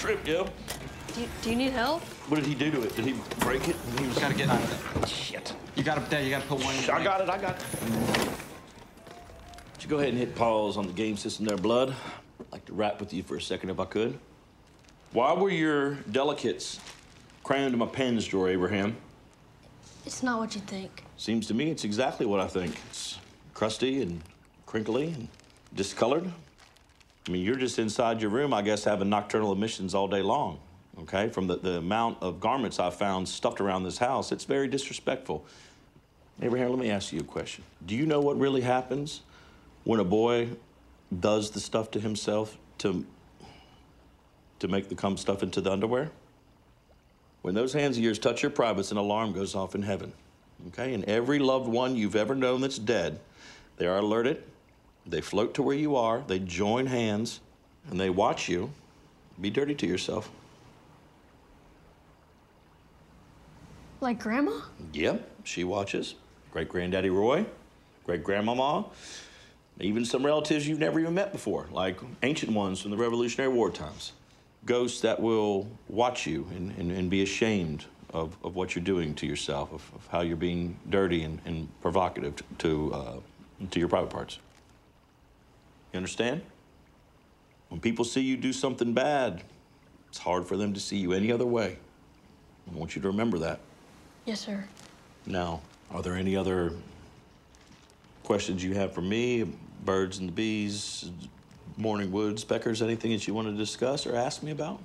trip, yo. Do you, do you need help? What did he do to it? Did he break it? He was... Gotta get out of it. Shit. You gotta, Dad, you gotta put one in I got it, I got it. Would you go ahead and hit pause on the game system there, Blood? I'd like to rap with you for a second if I could. Why were your delicates crammed into my pens drawer, Abraham? It's not what you think. Seems to me it's exactly what I think. It's crusty and crinkly and discolored. I mean, you're just inside your room, I guess, having nocturnal emissions all day long, okay? From the, the amount of garments I found stuffed around this house, it's very disrespectful. Abraham, let me ask you a question. Do you know what really happens when a boy does the stuff to himself to, to make the cum stuff into the underwear? When those hands of yours touch your privates, an alarm goes off in heaven. Okay? And every loved one you've ever known that's dead, they are alerted. They float to where you are, they join hands, and they watch you be dirty to yourself. Like grandma? Yep, she watches. Great granddaddy Roy, great grandmama, even some relatives you've never even met before, like ancient ones from the Revolutionary War times. Ghosts that will watch you and, and, and be ashamed of, of what you're doing to yourself, of, of how you're being dirty and, and provocative to, to, uh, to your private parts. You understand? When people see you do something bad, it's hard for them to see you any other way. I want you to remember that. Yes, sir. Now, are there any other questions you have for me? Birds and the bees, morning woods, peckers, anything that you want to discuss or ask me about?